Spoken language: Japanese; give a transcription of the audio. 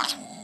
Mm-hmm.